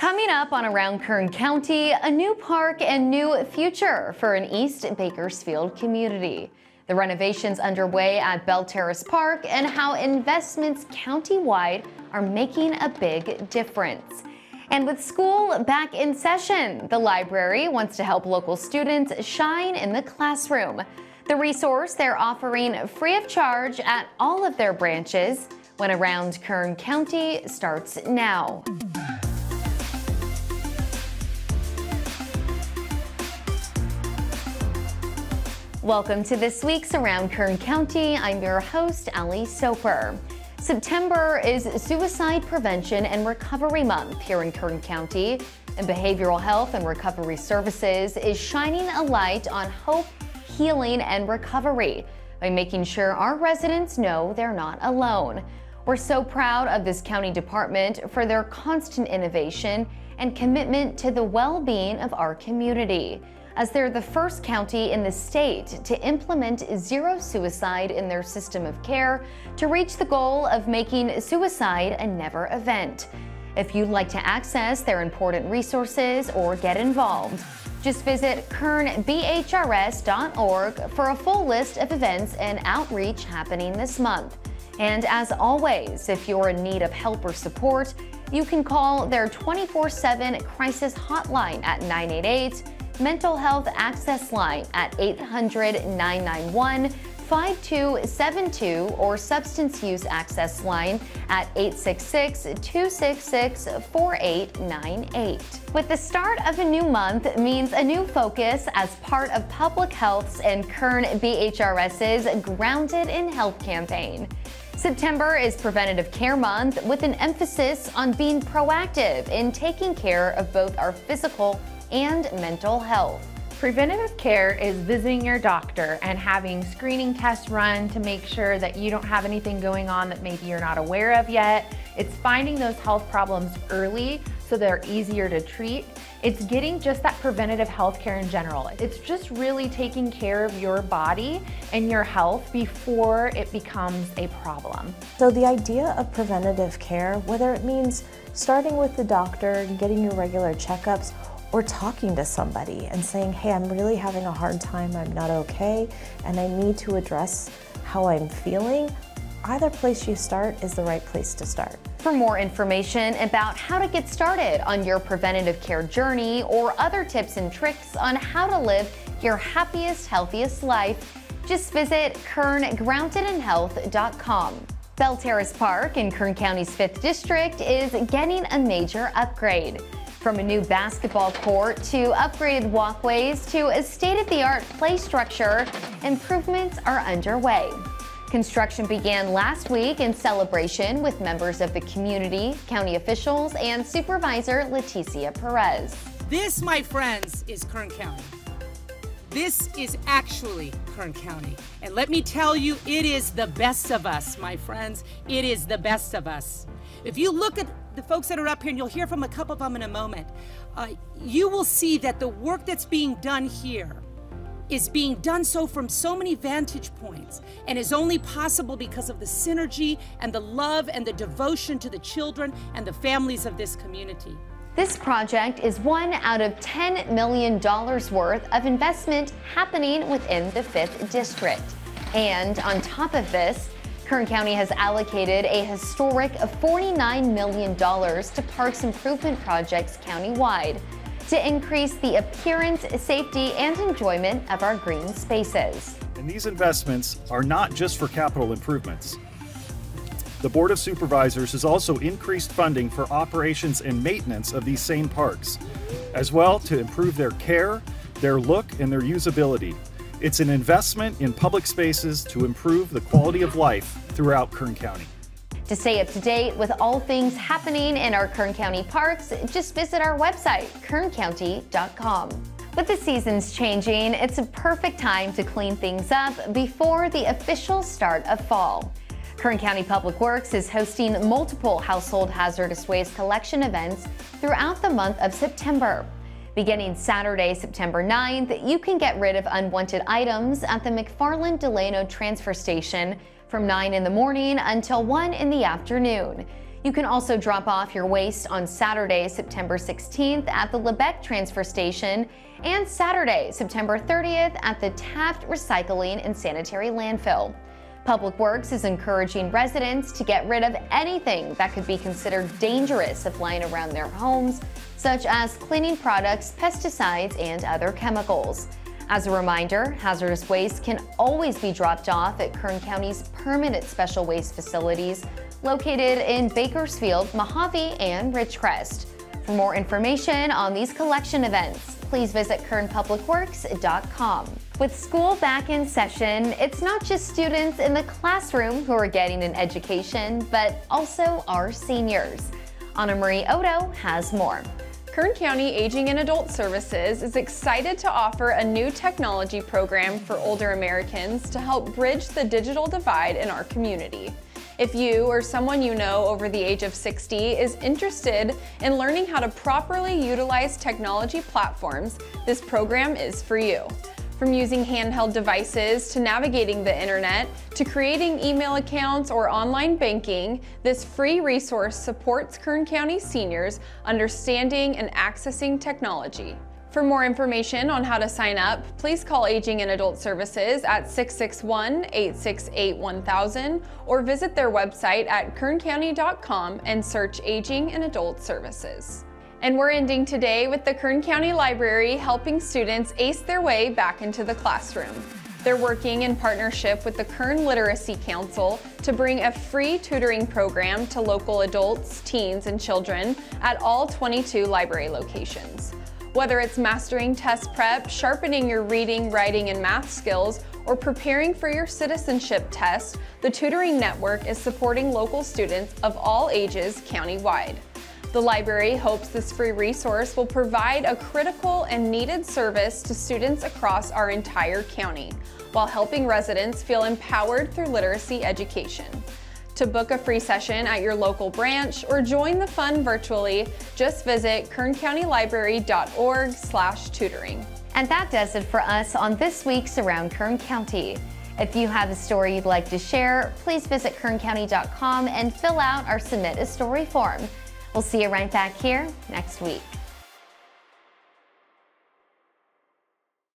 Coming up on Around Kern County, a new park and new future for an East Bakersfield community. The renovations underway at Bell Terrace Park and how investments countywide are making a big difference. And with school back in session, the library wants to help local students shine in the classroom. The resource they're offering free of charge at all of their branches when Around Kern County starts now. Welcome to this week's Around Kern County. I'm your host, Ali Soper. September is Suicide Prevention and Recovery Month here in Kern County, and Behavioral Health and Recovery Services is shining a light on hope, healing, and recovery by making sure our residents know they're not alone. We're so proud of this county department for their constant innovation and commitment to the well being of our community as they're the first county in the state to implement zero suicide in their system of care to reach the goal of making suicide a never event. If you'd like to access their important resources or get involved, just visit kernbhrs.org for a full list of events and outreach happening this month. And as always, if you're in need of help or support, you can call their 24 7 crisis hotline at 988 Mental Health Access Line at 800 991 5272 or Substance Use Access Line at 866 266 4898. With the start of a new month means a new focus as part of Public Health's and Kern BHRS's Grounded in Health campaign. September is Preventative Care Month with an emphasis on being proactive in taking care of both our physical and mental health. Preventative care is visiting your doctor and having screening tests run to make sure that you don't have anything going on that maybe you're not aware of yet. It's finding those health problems early so they're easier to treat. It's getting just that preventative health care in general. It's just really taking care of your body and your health before it becomes a problem. So the idea of preventative care, whether it means starting with the doctor and getting your regular checkups or talking to somebody and saying, hey, I'm really having a hard time, I'm not okay, and I need to address how I'm feeling, either place you start is the right place to start. For more information about how to get started on your preventative care journey or other tips and tricks on how to live your happiest, healthiest life, just visit kerngroundedinhealth.com. Bell Terrace Park in Kern County's 5th District is getting a major upgrade. From a new basketball court to upgraded walkways to a state-of-the-art play structure, improvements are underway. Construction began last week in celebration with members of the community, county officials, and Supervisor Leticia Perez. This, my friends, is Kern County. This is actually Kern County. And let me tell you, it is the best of us, my friends. It is the best of us. If you look at the folks that are up here, and you'll hear from a couple of them in a moment, uh, you will see that the work that's being done here is being done so from so many vantage points and is only possible because of the synergy and the love and the devotion to the children and the families of this community. This project is one out of $10 million worth of investment happening within the 5th District. And on top of this, Kern County has allocated a historic $49 million to parks improvement projects countywide to increase the appearance, safety, and enjoyment of our green spaces. And these investments are not just for capital improvements. The Board of Supervisors has also increased funding for operations and maintenance of these same parks, as well to improve their care, their look, and their usability. It's an investment in public spaces to improve the quality of life throughout Kern County. To stay up to date with all things happening in our Kern County parks, just visit our website, kerncounty.com. With the seasons changing, it's a perfect time to clean things up before the official start of fall. Kern County Public Works is hosting multiple household hazardous waste collection events throughout the month of September. Beginning Saturday, September 9th, you can get rid of unwanted items at the McFarland Delano transfer station from 9 in the morning until 1 in the afternoon. You can also drop off your waste on Saturday, September 16th at the Lebec Transfer Station and Saturday, September 30th at the Taft Recycling and Sanitary Landfill. Public Works is encouraging residents to get rid of anything that could be considered dangerous if lying around their homes, such as cleaning products, pesticides, and other chemicals. As a reminder, hazardous waste can always be dropped off at Kern County's permanent special waste facilities located in Bakersfield, Mojave, and Ridgecrest. For more information on these collection events, please visit kernpublicworks.com. With school back in session, it's not just students in the classroom who are getting an education, but also our seniors. Anna Marie Odo has more. Kern County Aging and Adult Services is excited to offer a new technology program for older Americans to help bridge the digital divide in our community. If you or someone you know over the age of 60 is interested in learning how to properly utilize technology platforms, this program is for you. From using handheld devices to navigating the internet to creating email accounts or online banking, this free resource supports Kern County seniors understanding and accessing technology. For more information on how to sign up, please call Aging and Adult Services at 661-868-1000 or visit their website at kerncounty.com and search Aging and Adult Services. And we're ending today with the Kern County Library helping students ace their way back into the classroom. They're working in partnership with the Kern Literacy Council to bring a free tutoring program to local adults, teens, and children at all 22 library locations. Whether it's mastering test prep, sharpening your reading, writing, and math skills, or preparing for your citizenship test, the Tutoring Network is supporting local students of all ages countywide. The library hopes this free resource will provide a critical and needed service to students across our entire county, while helping residents feel empowered through literacy education. To book a free session at your local branch or join the fun virtually, just visit kerncountylibrary.org slash tutoring. And that does it for us on this week's Around Kern County. If you have a story you'd like to share, please visit kerncounty.com and fill out our Submit a Story form. We'll see you right back here next week.